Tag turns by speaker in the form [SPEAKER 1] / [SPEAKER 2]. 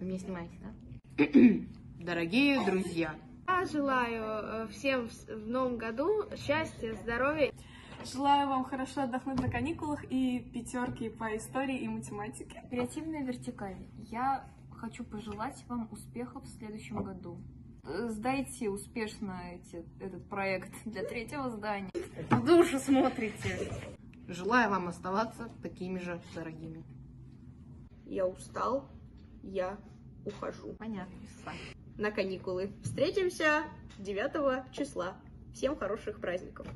[SPEAKER 1] Вы меня снимаете, да? Дорогие друзья,
[SPEAKER 2] Я желаю э, всем в новом году счастья, здоровья.
[SPEAKER 3] Желаю вам хорошо отдохнуть на каникулах и пятерки по истории и математике.
[SPEAKER 4] Креативная вертикаль. Я хочу пожелать вам успехов в следующем году. Э, Сдайте успешно эти- этот проект для третьего здания.
[SPEAKER 1] в душу смотрите. Желаю вам оставаться такими же дорогими.
[SPEAKER 2] Я устал, я ухожу
[SPEAKER 1] Понятно,
[SPEAKER 2] на каникулы. Встретимся 9 числа. Всем хороших праздников.